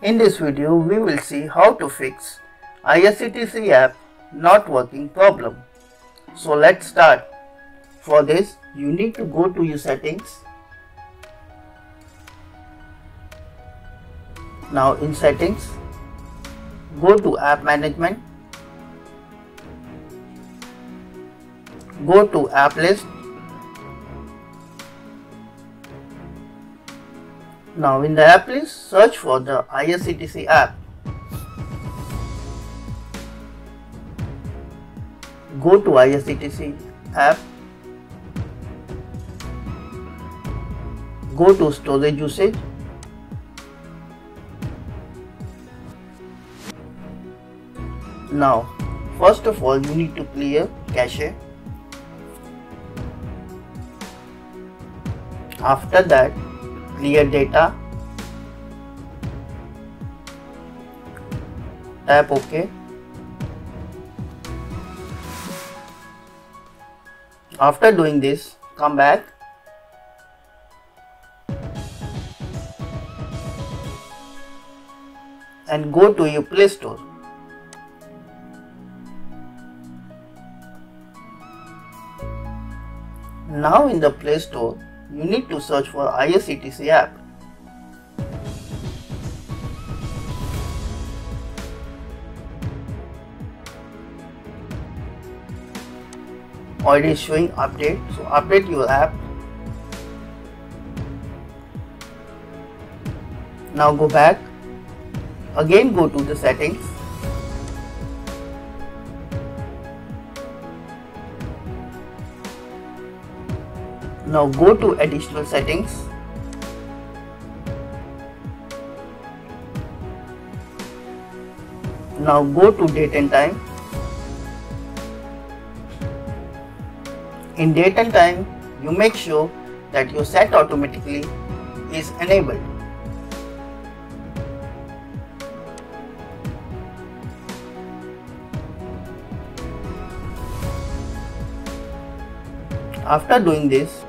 In this video, we will see how to fix IRCTC app not working problem. So let's start. For this, you need to go to your settings. Now in settings, go to app management. Go to app list Now in the app list, search for the IRCTC app. Go to IRCTC app. Go to storage usage. Now, first of all, you need to clear cache. After that, clear data. Tap ok after doing this come back. And go to your play store. Now in the play store you need to search for IRCTC app. Already showing update, so update your app. Now go back, again go to the settings Now go to additional settings. Now go to date and time. In date and time, you make sure that your set automatically is enabled. After doing this,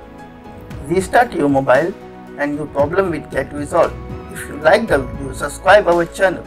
restart your mobile and your problem will get resolved. If you like the video, subscribe our channel.